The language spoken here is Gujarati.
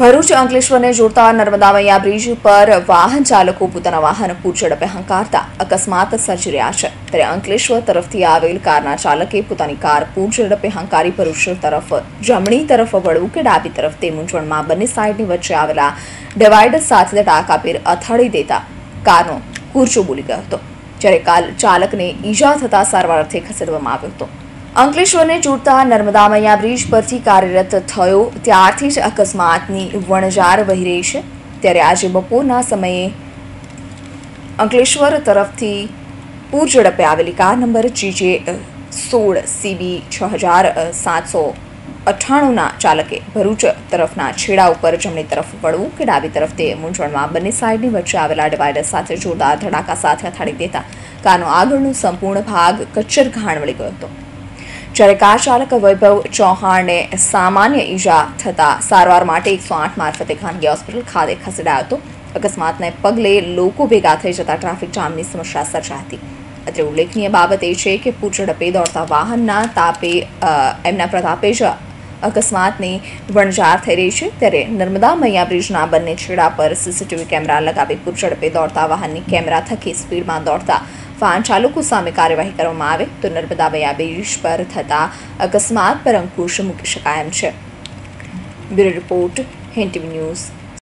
ભરૂચ અંકલેશ્વરને જોડતા નર્મદા મૈયા બ્રિજ પર વાહન ચાલકો પોતાના વાહન પૂરઝડપે હંકારતા અકસ્માત સર્જી રહ્યા છે. ત્યારે અંકલેશ્વર તરફથી આવેલ કારના ચાલકે પોતાની કાર પૂરઝડપે હંકારી ભરૂચ તરફ જમણી તરફ વળવું કે ડાબી તરફ તે મૂંઝવણમાં બંને સાઈડની વચ્ચે આવેલા ડિવાઈડર સાથે ટાંકાપીર અથડી દેતા કારનો કૂરચો બોલી ગયો હતો, જ્યારે કાલ ચાલકને ઈજા થતા સારવાર અર્થે ખસેડવામાં આવ્યો હતો. અંકલેશ્વરને જોડતા નર્મદા મૈયા બ્રિજ પરથી કાર્યરત થયો. ત્યારથી જ અકસ્માતની વણઝાર વહી રહી છે. ત્યારે આજે બપોરના સમયે અંકલેશ્વર તરફથી પૂર ઝડપે આવેલી કાર નંબર જીજે સોળ સીબી છ હજાર સાતસો અઠ્ઠાણુંના ચાલકે ભરૂચ તરફના છેડા ઉપર જમણી તરફ વળવું કે ડાબી તરફ તે મૂંઝવણમાં બંને સાઇડની વચ્ચે આવેલા ડિવાઈડર સાથે જોરદાર ધડાકા સાથે અથાડી દેતા કારનો આગળનો સંપૂર્ણ ભાગ કચ્ચર ઘાણ વળી ગયો હતો. જ્યારે કાર ચાલક વૈભવ ચૌહાણને સામાન્ય ઈજા થતાં સારવાર માટે એકસો આઠ મારફતે ખાનગી હોસ્પિટલ ખાતે ખસેડાયો હતો. અકસ્માતને પગલે લોકો ભેગા થઈ જતા ટ્રાફિક જામની સમસ્યા સર્જાઈ હતી. અત્રે ઉલ્લેખનીય બાબત એ છે કે પૂરઝડપે દોડતા વાહનના તાપે એમના પ્રતાપે જ અકસ્માતની વણઝાર થઈ રહી છે. ત્યારે નર્મદા મૈયા બ્રિજના બંને છેડા પર સીસીટીવી કેમેરા લગાવી પૂરઝડપે દોડતા વાહનની કેમેરા થકી સ્પીડમાં દોડતા વાહન ચાલકો સામે કાર્યવાહી કરવામાં આવે તો નર્મદા મૈયા બ્રિજ પર થતા અકસ્માત પર અંકુશ મૂકી શકાય એમ છે. Bureau report Hind News.